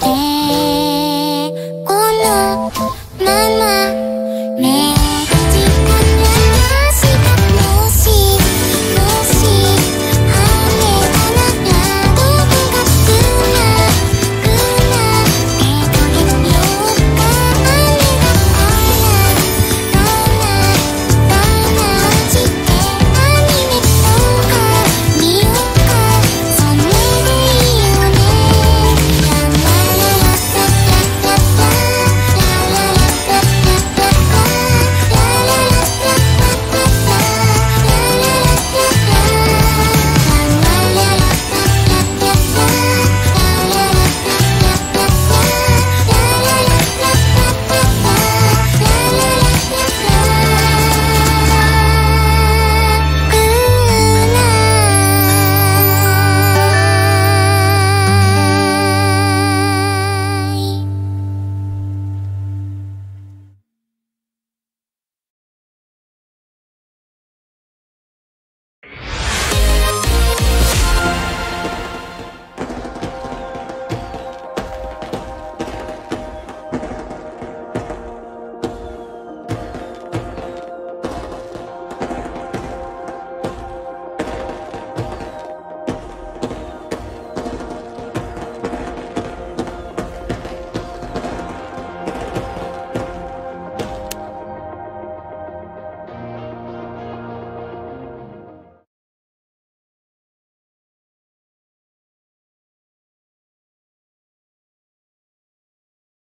けこのまま